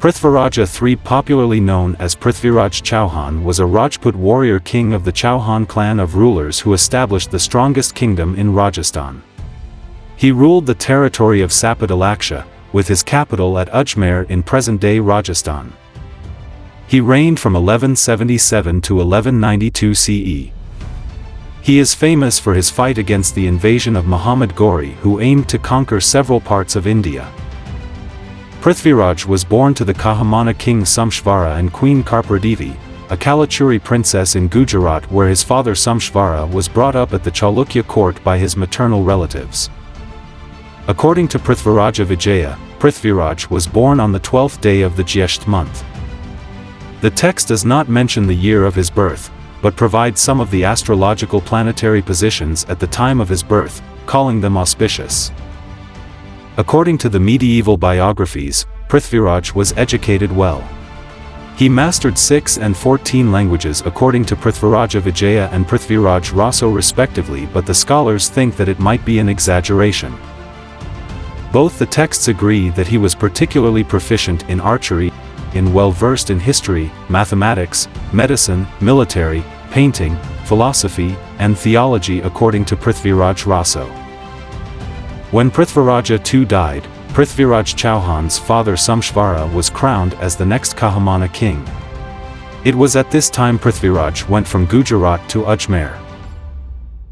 Prithviraj III popularly known as Prithviraj Chauhan was a Rajput warrior king of the Chauhan clan of rulers who established the strongest kingdom in Rajasthan. He ruled the territory of Sapadalaksha, with his capital at Ajmer in present-day Rajasthan. He reigned from 1177 to 1192 CE. He is famous for his fight against the invasion of Muhammad Ghori who aimed to conquer several parts of India. Prithviraj was born to the Chahamana king Samshvara and queen Karpradevi, a Kalachuri princess in Gujarat where his father Samshvara was brought up at the Chalukya court by his maternal relatives. According to Prithviraja Vijaya, Prithviraj was born on the 12th day of the Jyesht month. The text does not mention the year of his birth, but provides some of the astrological planetary positions at the time of his birth, calling them auspicious. According to the medieval biographies, Prithviraj was educated well. He mastered 6 and 14 languages according to Prithviraja Vijaya and Prithviraj Raso respectively but the scholars think that it might be an exaggeration. Both the texts agree that he was particularly proficient in archery, in well-versed in history, mathematics, medicine, military, painting, philosophy, and theology according to Prithviraj Raso. When Prithviraja II died, Prithviraj Chauhan's father Samshvara was crowned as the next Chahamana king. It was at this time Prithviraj went from Gujarat to Ajmer.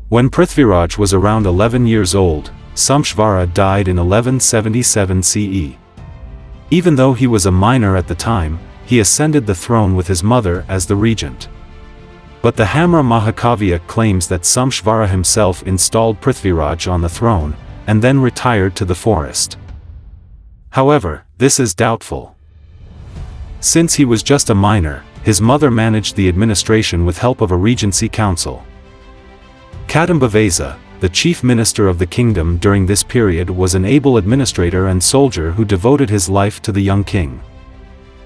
When Prithviraj was around 11 years old, Samshvara died in 1177 CE. Even though he was a minor at the time, he ascended the throne with his mother as the regent. But the Hammira Mahakavya claims that Samshvara himself installed Prithviraj on the throne, and then retired to the forest. However, this is doubtful. Since he was just a minor, his mother managed the administration with help of a regency council. Kadambavesa, the chief minister of the kingdom during this period was an able administrator and soldier who devoted his life to the young king.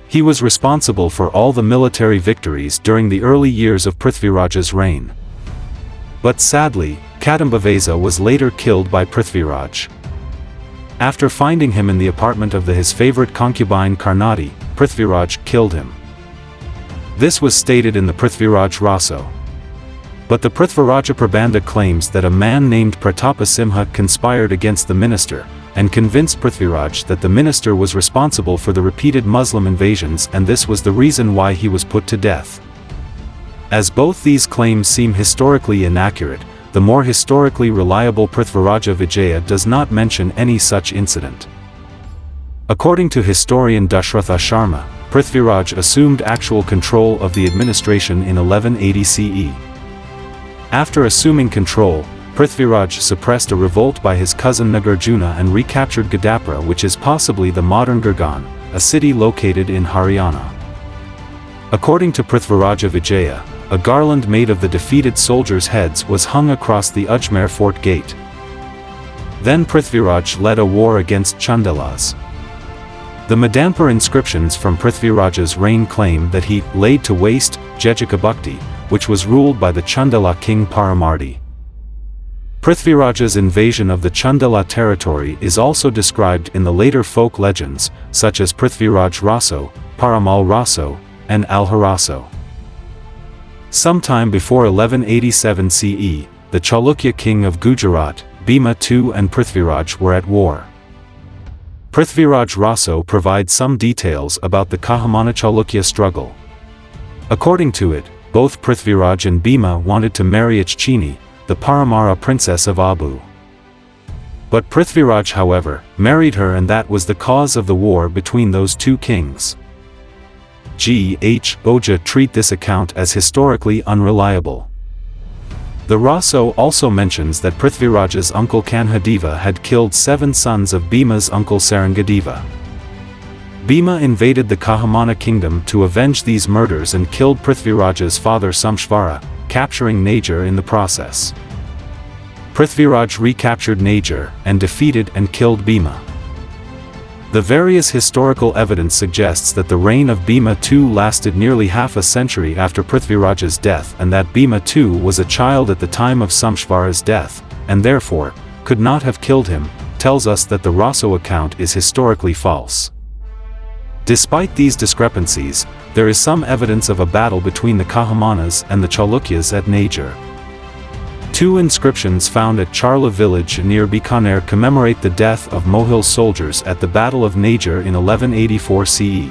He was responsible for all the military victories during the early years of Prithviraj's reign. But sadly, Kadambavesa was later killed by Prithviraj. After finding him in the apartment of the, his favorite concubine Karnati, Prithviraj killed him. This was stated in the Prithviraj Raso. But the Prithviraja Prabandha claims that a man named Pratapasimha conspired against the minister, and convinced Prithviraj that the minister was responsible for the repeated Muslim invasions and this was the reason why he was put to death. As both these claims seem historically inaccurate, the more historically reliable Prithviraja Vijaya does not mention any such incident. According to historian Dasharatha Sharma, Prithviraj assumed actual control of the administration in 1180 CE. After assuming control, Prithviraj suppressed a revolt by his cousin Nagarjuna and recaptured Gadapra which is possibly the modern Gurgaon, a city located in Haryana. According to Prithviraja Vijaya, a garland made of the defeated soldiers' heads was hung across the Ajmer fort gate. Then Prithviraj led a war against Chandelas. The Madanpur inscriptions from Prithviraj's reign claim that he laid to waste Jejikabukti, which was ruled by the Chandela king Paramardi. Prithviraj's invasion of the Chandela territory is also described in the later folk legends, such as Prithviraj Raso, Paramal Raso, and Alharaso. Sometime before 1187 CE, the Chalukya king of Gujarat, Bhima II and Prithviraj were at war. Prithviraj Raso provides some details about the Chahamana Chalukya struggle. According to it, both Prithviraj and Bhima wanted to marry Ichchini, the Paramara princess of Abu. But Prithviraj however, married her and that was the cause of the war between those two kings. G. H. Ojha treat this account as historically unreliable. The Raso also mentions that Prithviraj's uncle Kanhadeva had killed seven sons of Bhima's uncle Sarangadeva. Bhima invaded the Chahamana kingdom to avenge these murders and killed Prithviraj's father Samshvara, capturing Nagar in the process. Prithviraj recaptured Nagar and defeated and killed Bhima. The various historical evidence suggests that the reign of Bhima II lasted nearly half a century after Prithviraj's death and that Bhima II was a child at the time of Samshvara's death, and therefore, could not have killed him, tells us that the Raso account is historically false. Despite these discrepancies, there is some evidence of a battle between the Chahamanas and the Chalukyas at Najar. Two inscriptions found at Charla village near Bikaner commemorate the death of Mohil soldiers at the Battle of Najar in 1184 CE.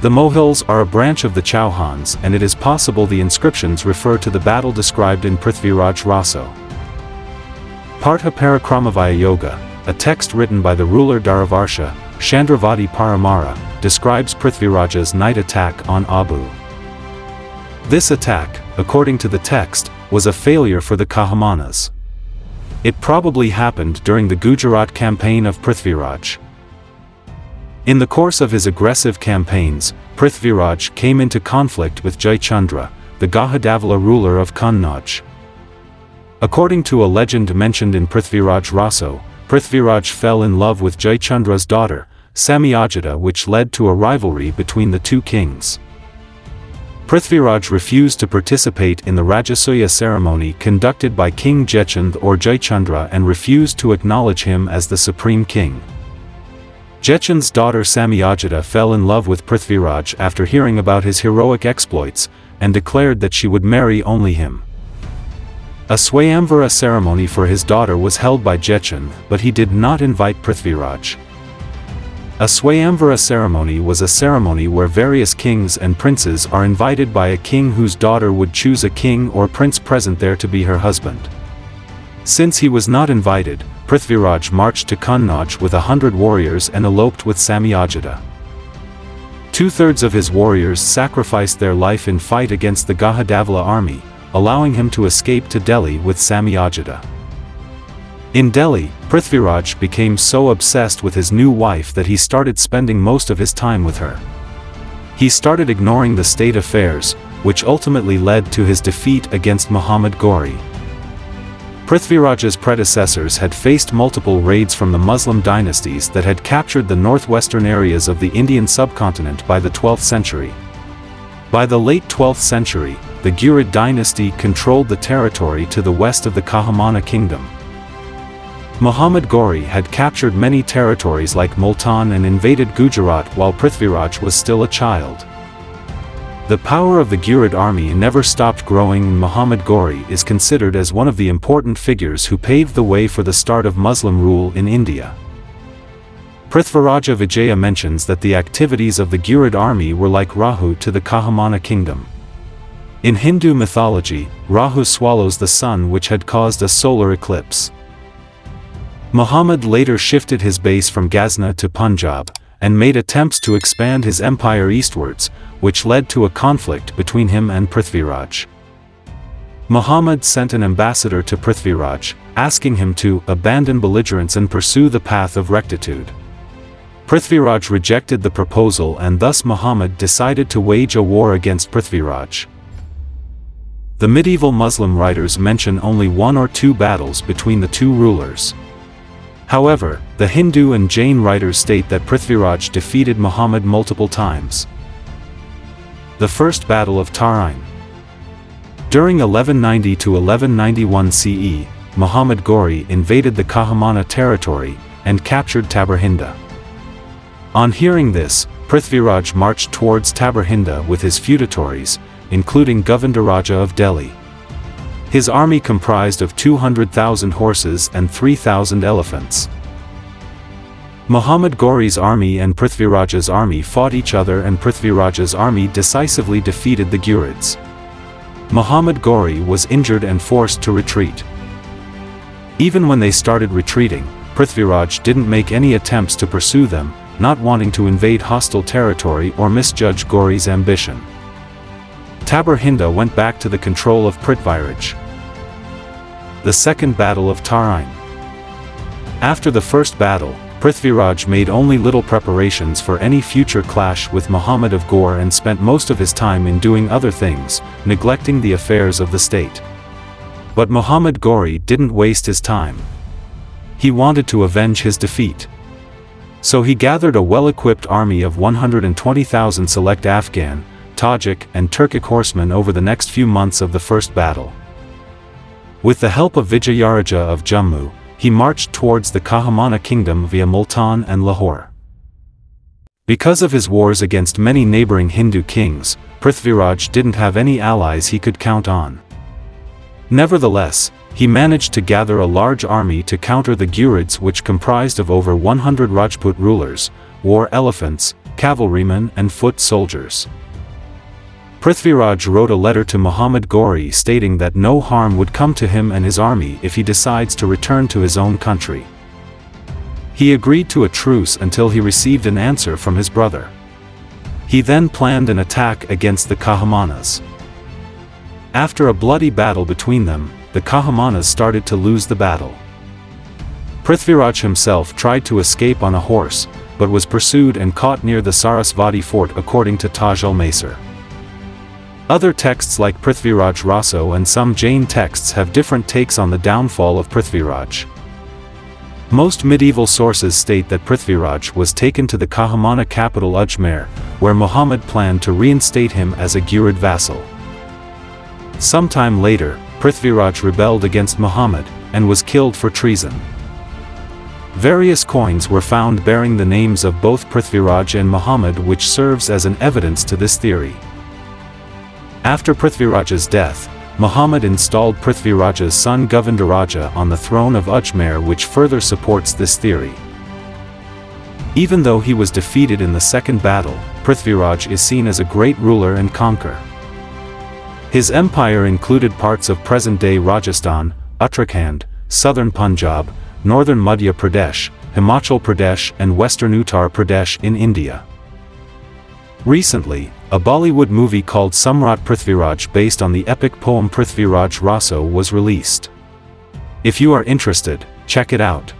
The Mohils are a branch of the Chauhans and it is possible the inscriptions refer to the battle described in Prithviraj Raso. Partha Parakramavaya Yoga, a text written by the ruler Dharavarsha, Chandravati Paramara, describes Prithviraj's night attack on Abu. This attack, according to the text, was a failure for the Chahamanas. It probably happened during the Gujarat campaign of Prithviraj. In the course of his aggressive campaigns, Prithviraj came into conflict with Jayachandra, the Gahadavala ruler of Kannauj. According to a legend mentioned in Prithviraj Raso, Prithviraj fell in love with Jayachandra's daughter, Samyogita which led to a rivalry between the two kings. Prithviraj refused to participate in the Rajasuya ceremony conducted by King Jaichand or Jayachandra and refused to acknowledge him as the supreme king. Jaichand's daughter Samyogita fell in love with Prithviraj after hearing about his heroic exploits, and declared that she would marry only him. A Swayamvara ceremony for his daughter was held by Jaichand, but he did not invite Prithviraj. A Swayamvara ceremony was a ceremony where various kings and princes are invited by a king whose daughter would choose a king or prince present there to be her husband. Since he was not invited, Prithviraj marched to Kannauj with a hundred warriors and eloped with Samyogita. Two-thirds of his warriors sacrificed their life in fight against the Gahadavala army, allowing him to escape to Delhi with Samyogita. In Delhi, Prithviraj became so obsessed with his new wife that he started spending most of his time with her. He started ignoring the state affairs, which ultimately led to his defeat against Muhammad Ghori. Prithviraj's predecessors had faced multiple raids from the Muslim dynasties that had captured the northwestern areas of the Indian subcontinent by the 12th century. By the late 12th century, the Ghurid dynasty controlled the territory to the west of the Chahamana kingdom. Muhammad Ghori had captured many territories like Multan and invaded Gujarat while Prithviraj was still a child. The power of the Ghurid army never stopped growing and Muhammad Ghori is considered as one of the important figures who paved the way for the start of Muslim rule in India. Prithviraja Vijaya mentions that the activities of the Ghurid army were like Rahu to the Chahamana kingdom. In Hindu mythology, Rahu swallows the sun which had caused a solar eclipse. Muhammad later shifted his base from Ghazna to Punjab, and made attempts to expand his empire eastwards, which led to a conflict between him and Prithviraj. Muhammad sent an ambassador to Prithviraj, asking him to abandon belligerence and pursue the path of rectitude. Prithviraj rejected the proposal and thus Muhammad decided to wage a war against Prithviraj. The medieval Muslim writers mention only one or two battles between the two rulers. However, the Hindu and Jain writers state that Prithviraj defeated Muhammad multiple times. The First Battle of Tarain During 1190 to 1191 CE, Muhammad Ghori invaded the Chahamana territory and captured Tabarhinda. On hearing this, Prithviraj marched towards Tabarhinda with his feudatories, including Govindaraja of Delhi. His army comprised of 200,000 horses and 3,000 elephants. Muhammad Ghori's army and Prithviraj's army fought each other and Prithviraj's army decisively defeated the Ghurids. Muhammad Ghori was injured and forced to retreat. Even when they started retreating, Prithviraj didn't make any attempts to pursue them, not wanting to invade hostile territory or misjudge Ghori's ambition. Tabarhinda went back to the control of Prithviraj. The Second Battle of Tarain After the first battle, Prithviraj made only little preparations for any future clash with Muhammad of Ghor and spent most of his time in doing other things, neglecting the affairs of the state. But Muhammad Ghori didn't waste his time. He wanted to avenge his defeat. So he gathered a well-equipped army of 120,000 select Afghan, Tajik and Turkic horsemen over the next few months of the first battle. With the help of Vijayaraja of Jammu, he marched towards the Chahamana kingdom via Multan and Lahore. Because of his wars against many neighboring Hindu kings, Prithviraj didn't have any allies he could count on. Nevertheless, he managed to gather a large army to counter the Ghurids which comprised of over 100 Rajput rulers, war elephants, cavalrymen and foot soldiers. Prithviraj wrote a letter to Muhammad Ghori stating that no harm would come to him and his army if he decides to return to his own country. He agreed to a truce until he received an answer from his brother. He then planned an attack against the Chahamanas. After a bloody battle between them, the Chahamanas started to lose the battle. Prithviraj himself tried to escape on a horse, but was pursued and caught near the Sarasvati fort according to Taj al-Masir. Other texts like Prithviraj Raso and some Jain texts have different takes on the downfall of Prithviraj. Most medieval sources state that Prithviraj was taken to the Chahamana capital Ajmer, where Muhammad planned to reinstate him as a Ghurid vassal. Sometime later, Prithviraj rebelled against Muhammad, and was killed for treason. Various coins were found bearing the names of both Prithviraj and Muhammad which serves as an evidence to this theory. After Prithviraj's death, Muhammad installed Prithviraj's son Govindaraja on the throne of Ajmer which further supports this theory. Even though he was defeated in the second battle, Prithviraj is seen as a great ruler and conqueror. His empire included parts of present-day Rajasthan, Uttarakhand, southern Punjab, northern Madhya Pradesh, Himachal Pradesh and western Uttar Pradesh in India. Recently, a Bollywood movie called Samrat Prithviraj based on the epic poem Prithviraj Raso was released. If you are interested, check it out.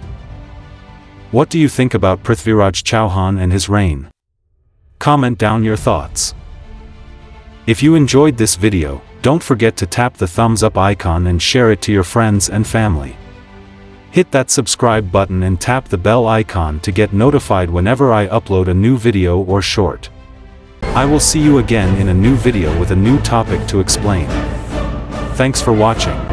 What do you think about Prithviraj Chauhan and his reign? Comment down your thoughts. If you enjoyed this video, don't forget to tap the thumbs up icon and share it to your friends and family. Hit that subscribe button and tap the bell icon to get notified whenever I upload a new video or short. I will see you again in a new video with a new topic to explain. Thanks for watching.